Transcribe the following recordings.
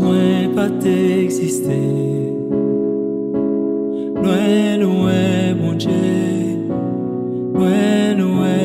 mwen pa te eksiste Mwen ouè bon dje Mwen ouè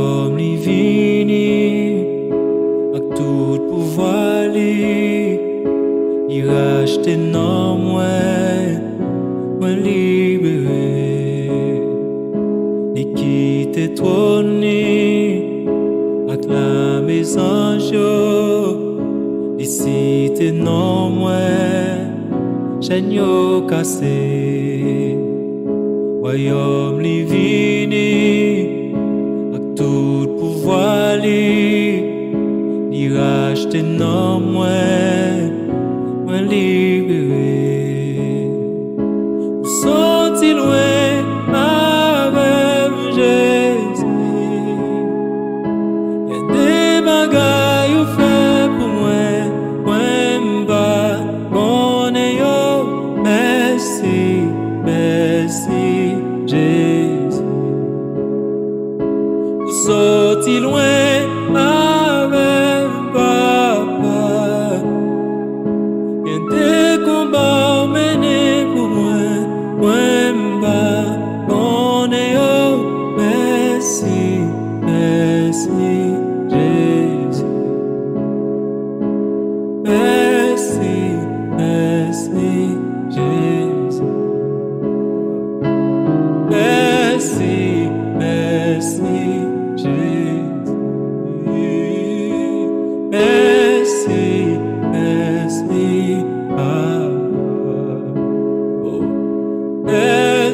omni vini, ak tout pouvoili, ni racheté non moins, moins libéré, ni quitté toi ak la maison jo, ici t'es non moins, j'ai cassé, royaume livide. Rachète non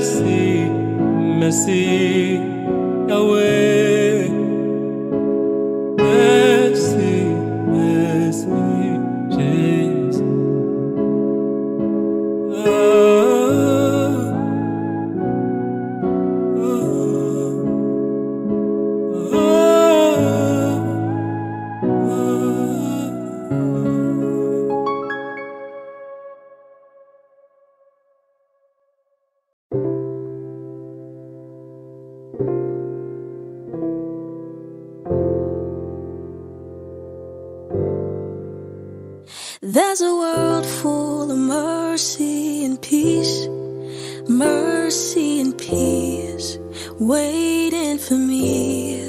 Merci, merci, Yahweh. Waiting for me.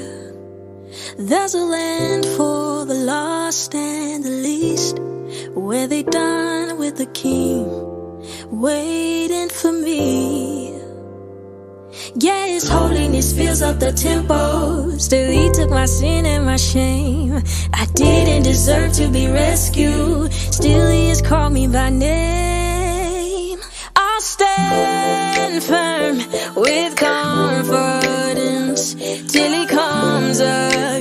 There's a land for the lost and the least, where they dine with the king, waiting for me. Yeah, His holiness fills up the temple. Still, He took my sin and my shame. I didn't deserve to be rescued. Still, He has called me by name. I'll firm with confidence till He comes again.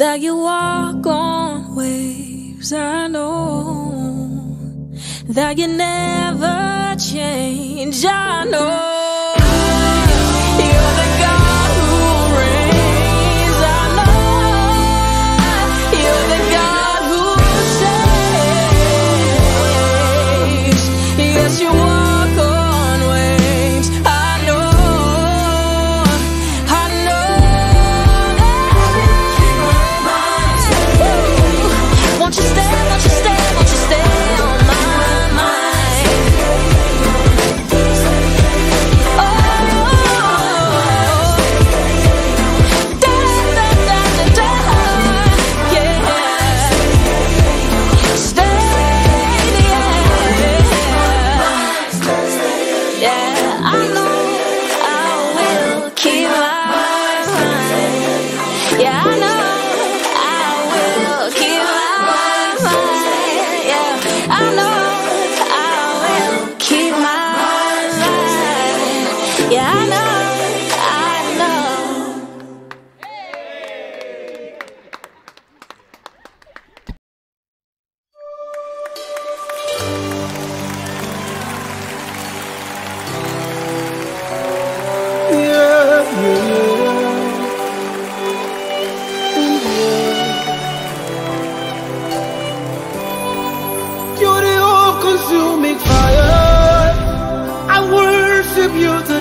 that you walk on waves. I know that you never change. I know.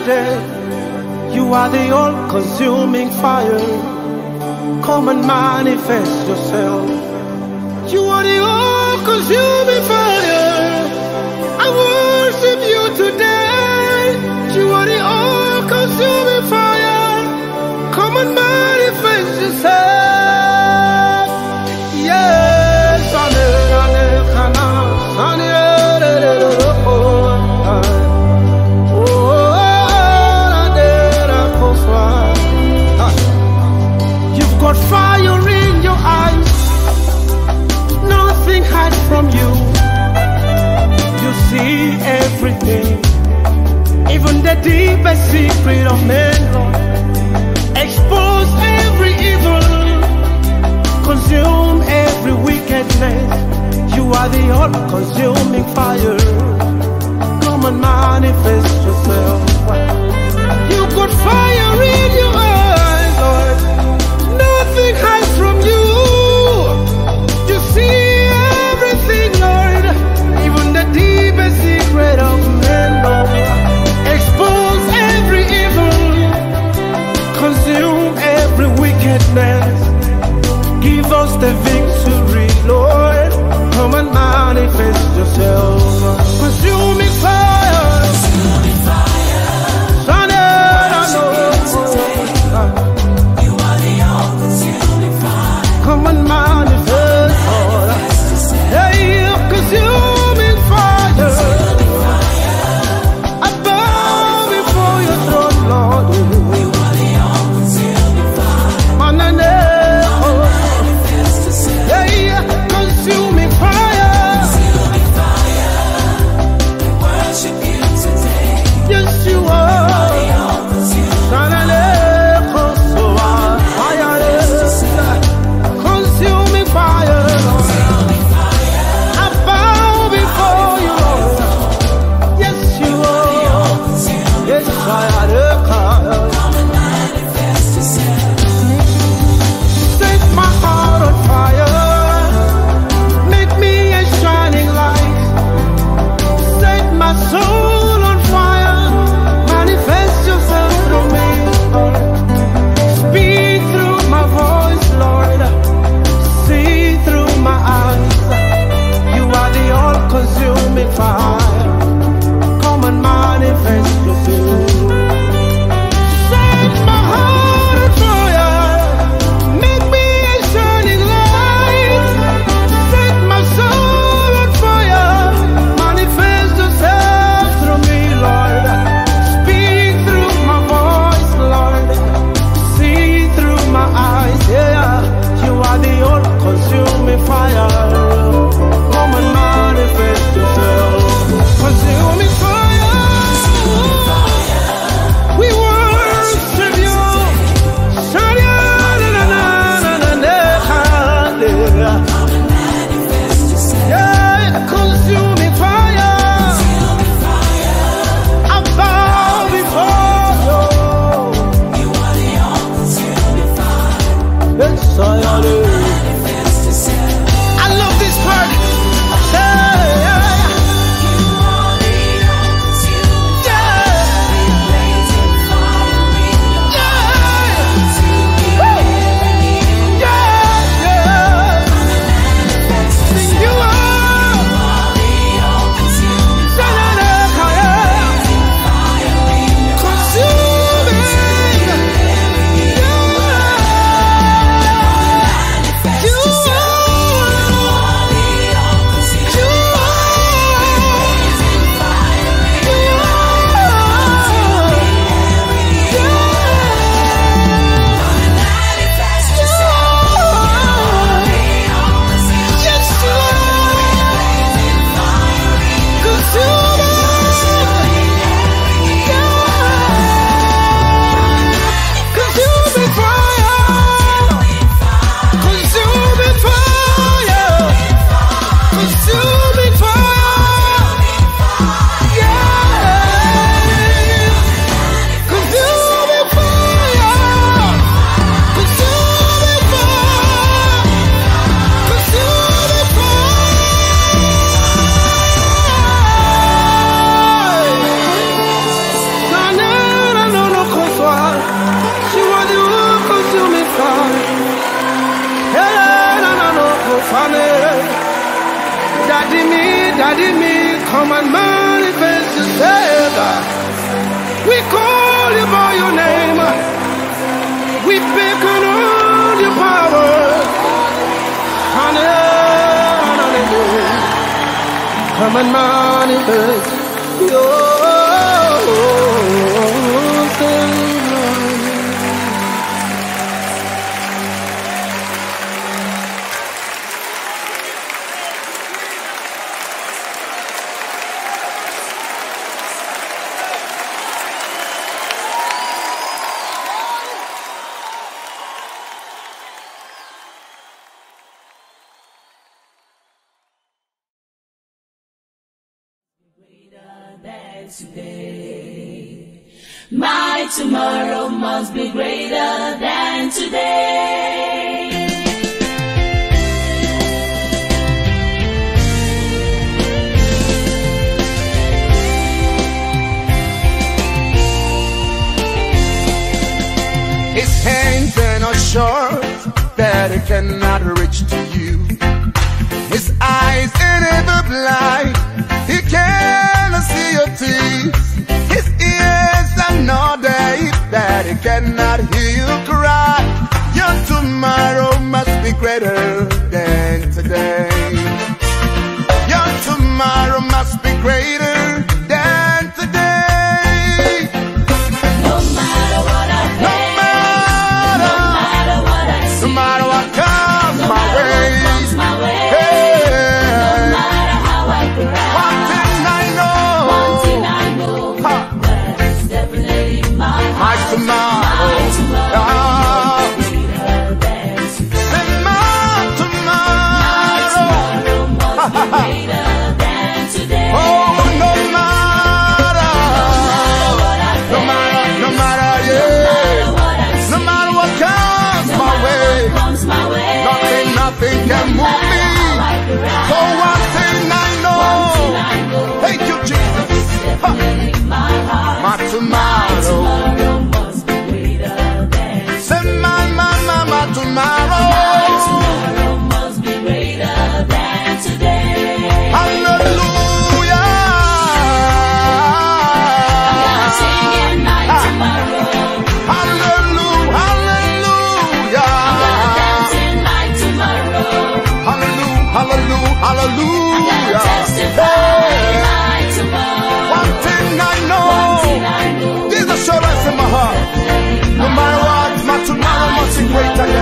You are the all-consuming fire. Come and manifest yourself. You are the all-consuming fire. I worship you today. deep and secret on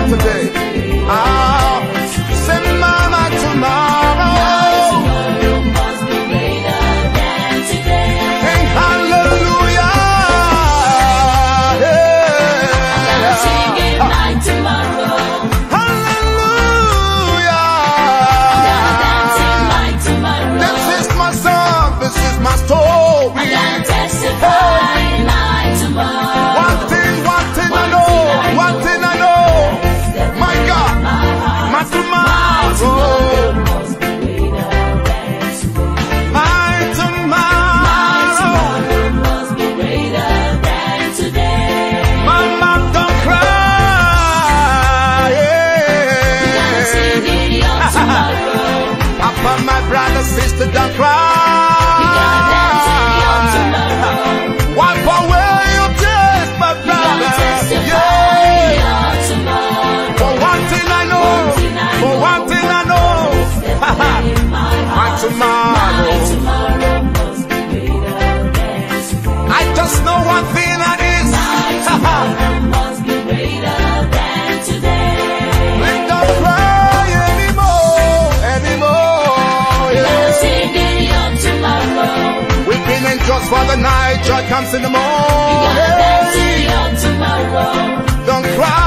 today. for the night, joy comes in the morning. Don't cry.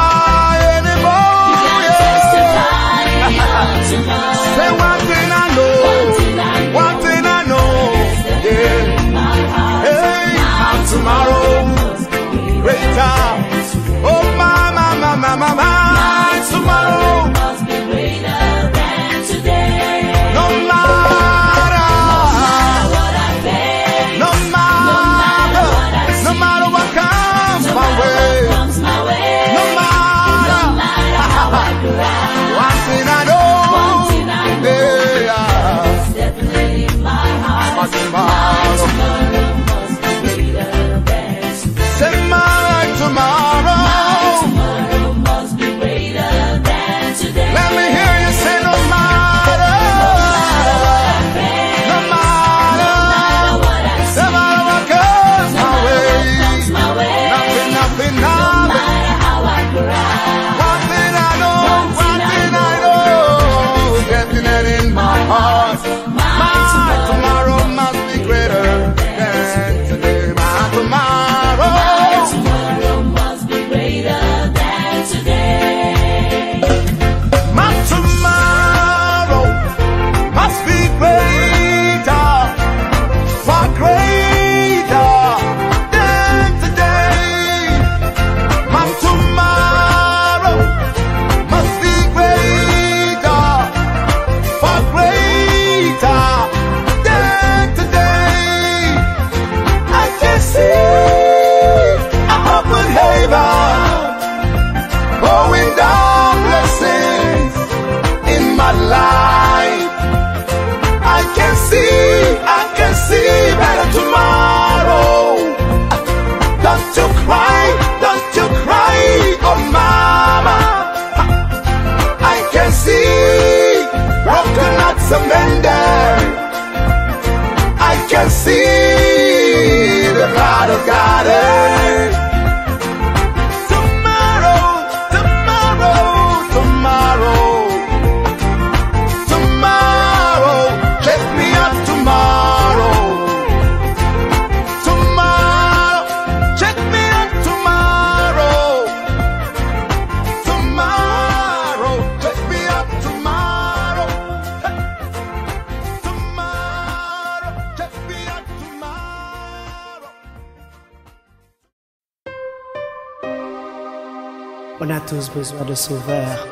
On a tous besoin de sauveur.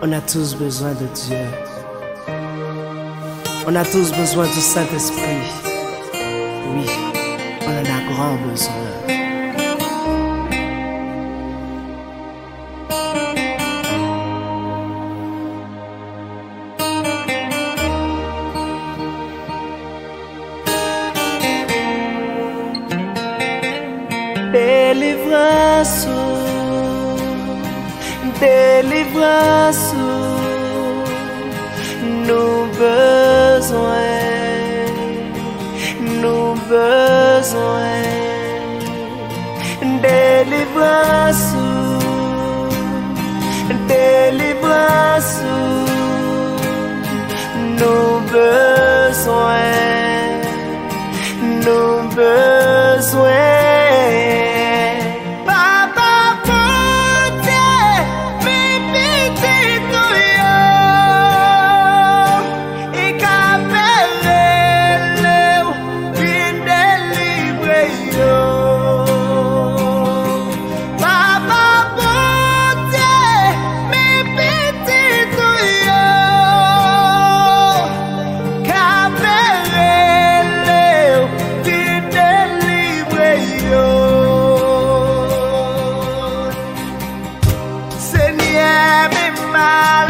On a tous besoin de Dieu. On a tous besoin du Saint-Esprit. Oui, on en a grand besoin. rồi. Deliver you deliver you nous besoin nous besoin my